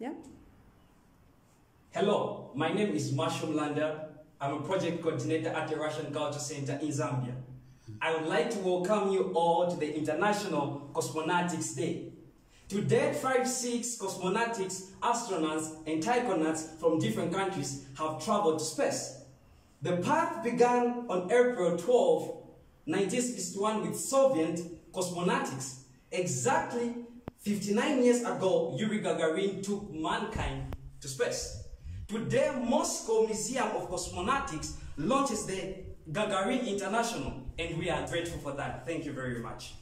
Yeah. Hello, my name is Marshall Mlanda. I'm a project coordinator at the Russian Culture Center in Zambia. I would like to welcome you all to the International Cosmonautics Day. To date, five, six cosmonautics, astronauts, and taikonauts from different countries have traveled to space. The path began on April 12, 1961 with Soviet cosmonautics. Exactly 59 years ago, Yuri Gagarin took mankind to space. Today, Moscow Museum of Cosmonautics launches the Gagarin International, and we are grateful for that. Thank you very much.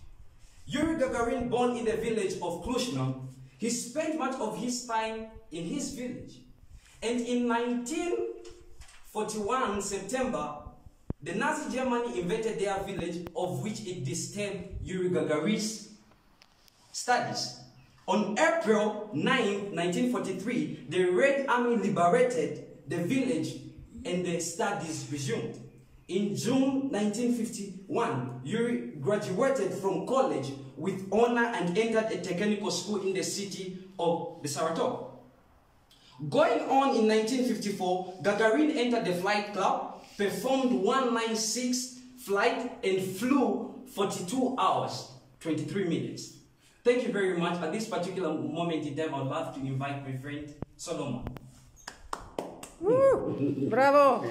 Yuri Gagarin, born in the village of Klushino, he spent much of his time in his village. And in 1941, September, the Nazi Germany invaded their village, of which it disturbed Yuri Gagarin's studies. On April 9, 1943, the Red Army liberated the village and the studies resumed. In June 1951, Yuri graduated from college with honor and entered a technical school in the city of Saratov. Going on in 1954, Gagarin entered the flight club, performed 196 flight and flew 42 hours, 23 minutes. Thank you very much. At this particular moment in time, I'd love to invite my friend Solomon. Woo! Bravo!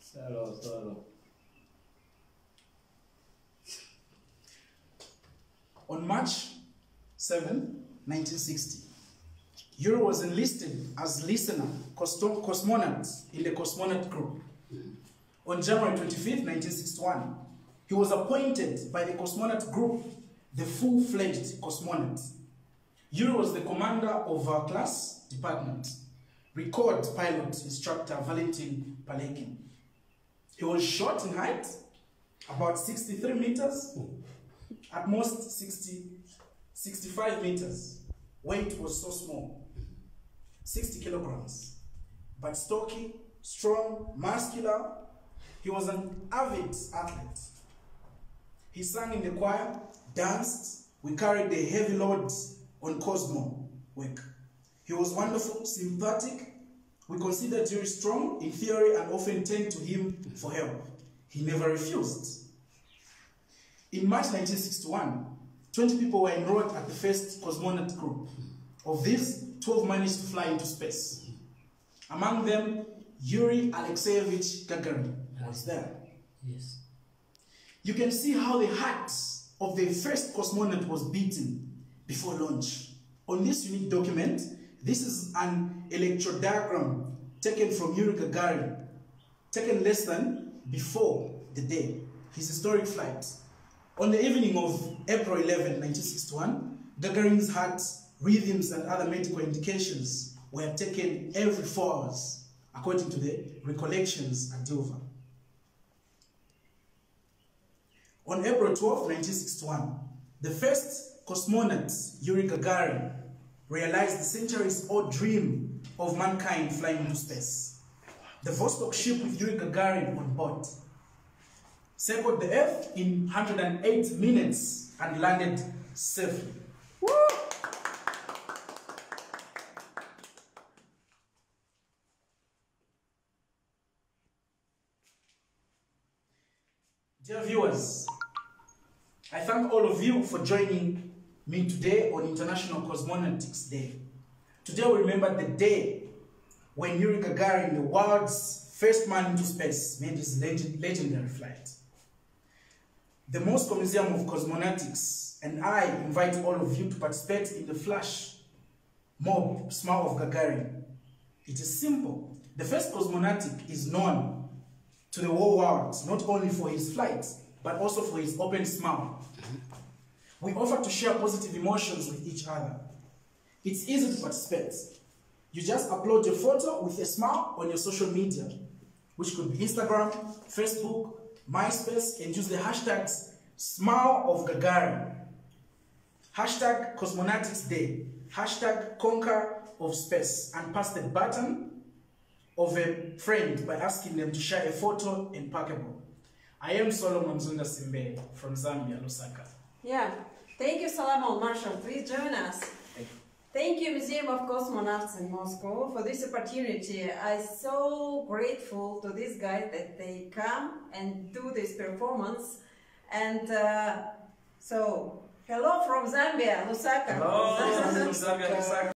Solo, solo. On March 7, 1960, Yuri was enlisted as listener, cosmonaut in the cosmonaut group. Hmm. On January 25, 1961, he was appointed by the cosmonaut group the full-fledged cosmonaut. Yuri was the commander of our class department, record pilot instructor Valentin Palekin. He was short in height, about 63 meters, hmm. at most 60, 65 meters. Weight was so small, 60 kilograms. But stocky, strong, muscular, he was an avid athlete. He sang in the choir, danced, we carried the heavy loads on Cosmo work. He was wonderful, sympathetic. We considered Yuri strong in theory and often turned to him for help. He never refused. In March 1961, 20 people were enrolled at the first cosmonaut group. Of these, 12 managed to fly into space. Among them, Yuri Alexeyevich Gagarin was there. Yes. You can see how the heart of the first cosmonaut was beaten before launch. On this unique document, this is an electrodiagram taken from Yuri Gagarin, taken less than before the day, his historic flight. On the evening of April 11, 1961, Gagarin's heart, rhythms, and other medical indications were taken every four hours, according to the recollections at Dover. On April 12, 1961, the first cosmonaut, Yuri Gagarin, realized the centuries-old dream of mankind flying into space. The Vostok ship with Yuri Gagarin on board circled the Earth in 108 minutes and landed safely. Dear viewers, I thank all of you for joining me today on International Cosmonautics Day. Today we remember the day when Yuri Gagarin, the world's first man into space, made his legend- legendary flight. The Moscow Museum of Cosmonautics and I invite all of you to participate in the flash mob Smile of Gagarin. It is simple. The first cosmonautic is known to the whole world, not only for his flight, but also for his open smile. We offer to share positive emotions with each other. It's easy to participate. You just upload your photo with a smile on your social media, which could be Instagram, Facebook, MySpace, and use the hashtags Smile of Gagarin, hashtag Cosmonautics Day, hashtag Conquer of Space, and pass the button of a friend by asking them to share a photo in Packable. I am Solomon Zunda Simbe from Zambia, Lusaka. Yeah. Thank you, Solomon Marshall. Please join us. Thank you, Museum of Cosmonauts in Moscow, for this opportunity. I'm so grateful to these guys that they come and do this performance. And uh, so, hello from Zambia, Lusaka. Hello, Zambia, Lusaka.